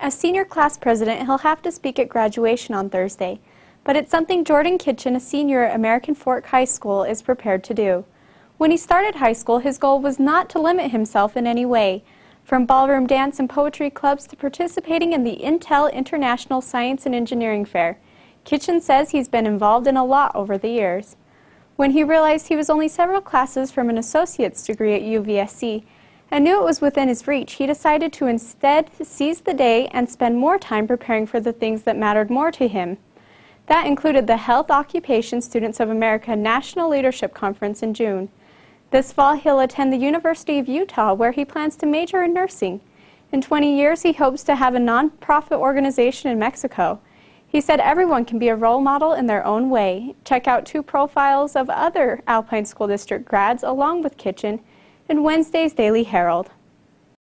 As senior class president, he'll have to speak at graduation on Thursday, but it's something Jordan Kitchen, a senior at American Fork High School, is prepared to do. When he started high school, his goal was not to limit himself in any way, from ballroom dance and poetry clubs to participating in the Intel International Science and Engineering Fair. Kitchen says he's been involved in a lot over the years. When he realized he was only several classes from an associate's degree at UVSC and knew it was within his reach, he decided to instead seize the day and spend more time preparing for the things that mattered more to him. That included the Health Occupation Students of America National Leadership Conference in June. This fall, he'll attend the University of Utah, where he plans to major in nursing. In 20 years, he hopes to have a nonprofit organization in Mexico. He said everyone can be a role model in their own way. Check out two profiles of other Alpine School District grads along with Kitchen in Wednesday's Daily Herald.